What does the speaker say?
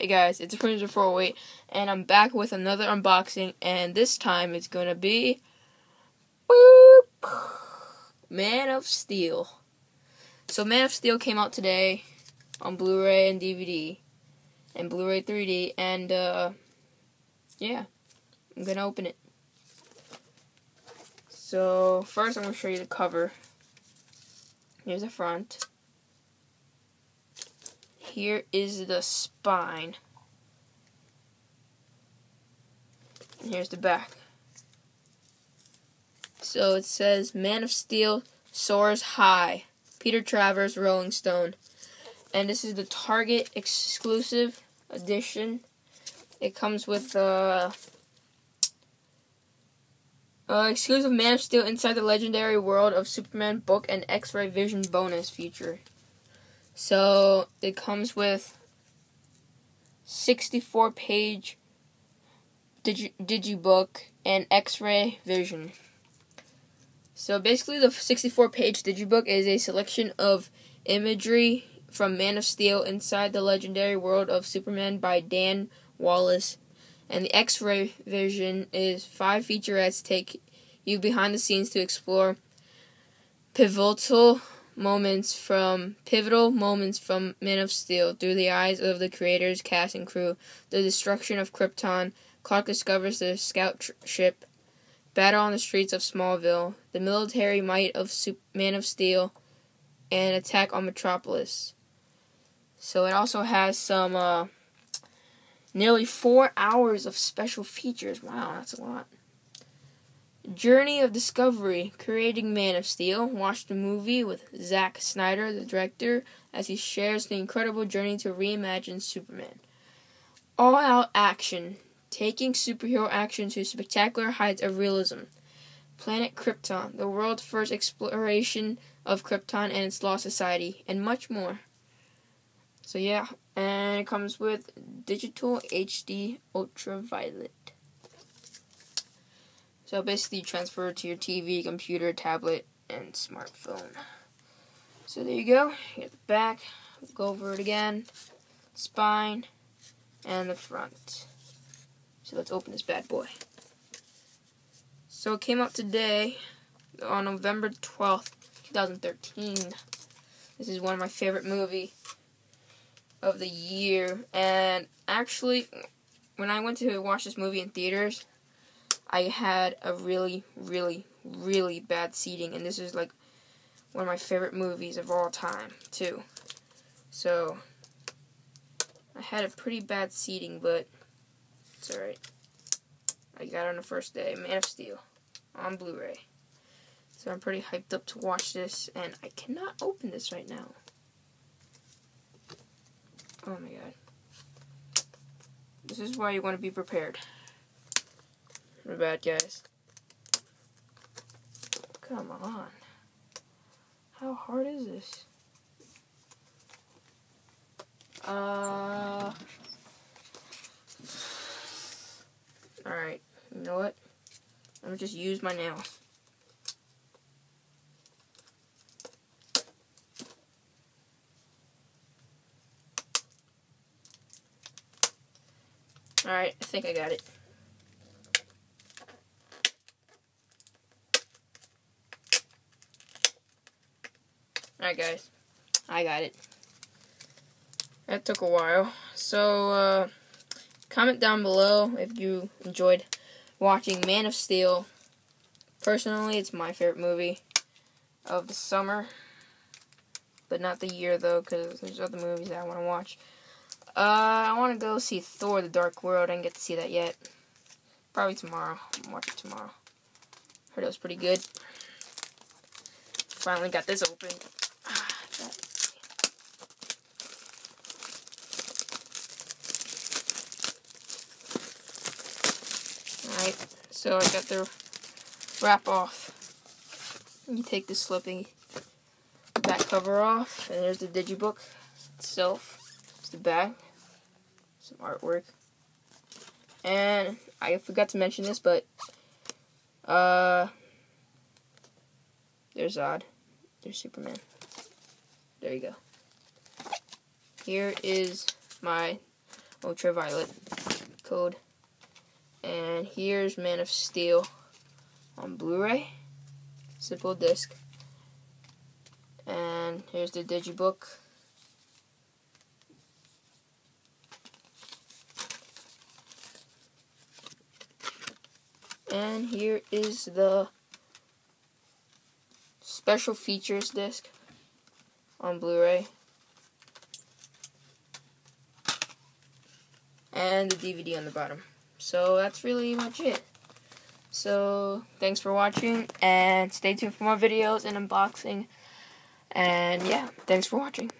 Hey guys, it's Prince 408 and I'm back with another unboxing and this time it's gonna be boop, Man of Steel. So Man of Steel came out today on Blu-ray and DVD and Blu-ray 3D and uh yeah, I'm gonna open it. So first I'm gonna show you the cover. Here's the front. Here is the spine. And here's the back. So it says Man of Steel soars high. Peter Travers, Rolling Stone. And this is the Target exclusive edition. It comes with uh, uh, exclusive Man of Steel Inside the Legendary World of Superman book and X-Ray Vision bonus feature. So it comes with 64 page digi- digibook and X-ray vision. So basically, the 64 page digibook is a selection of imagery from Man of Steel inside the legendary world of Superman by Dan Wallace. And the X ray vision is five featurettes take you behind the scenes to explore pivotal moments from pivotal moments from Man of Steel through the eyes of the creators, cast, and crew. The destruction of Krypton. Clark discovers the scout tr- ship. Battle on the streets of Smallville. The military might of Sup- Man of Steel. And attack on Metropolis. So it also has some uh, nearly four hours of special features. Wow, that's a lot. Journey of Discovery, creating Man of Steel. Watch the movie with Zack Snyder, the director, as he shares the incredible journey to reimagine Superman. All out action, taking superhero action to spectacular heights of realism. Planet Krypton, the world's first exploration of Krypton and its lost society, and much more. So, yeah, and it comes with digital HD ultraviolet. So basically, transfer to your TV, computer, tablet, and smartphone. So there you go. Here's the back. Go over it again. Spine and the front. So let's open this bad boy. So it came out today on November 12th, 2013. This is one of my favorite movie of the year. And actually, when I went to watch this movie in theaters, I had a really, really, really bad seating, and this is like one of my favorite movies of all time, too. So, I had a pretty bad seating, but it's alright. I got on the first day, Man of Steel, on Blu ray. So, I'm pretty hyped up to watch this, and I cannot open this right now. Oh my god. This is why you want to be prepared. We're bad guys. Come on. How hard is this? Uh. Alright, you know what? Let me just use my nails. Alright, I think I got it. Alright, guys. I got it. That took a while. So, uh, comment down below if you enjoyed watching Man of Steel. Personally, it's my favorite movie of the summer. But not the year, though, because there's other movies that I want to watch. Uh, I want to go see Thor The Dark World. I didn't get to see that yet. Probably tomorrow. I'll watch it tomorrow. Heard it was pretty good. Finally got this open. Alright, so I got the wrap off. You take the slipping back cover off, and there's the digibook itself. It's the back. Some artwork. And I forgot to mention this, but uh there's Zod. There's Superman. There you go. Here is my ultraviolet code. And here's Man of Steel on Blu-ray, simple disc. And here's the digibook. And here is the special features disc on Blu-ray. And the DVD on the bottom. So that's really much it. So thanks for watching and stay tuned for more videos and unboxing. And yeah, thanks for watching.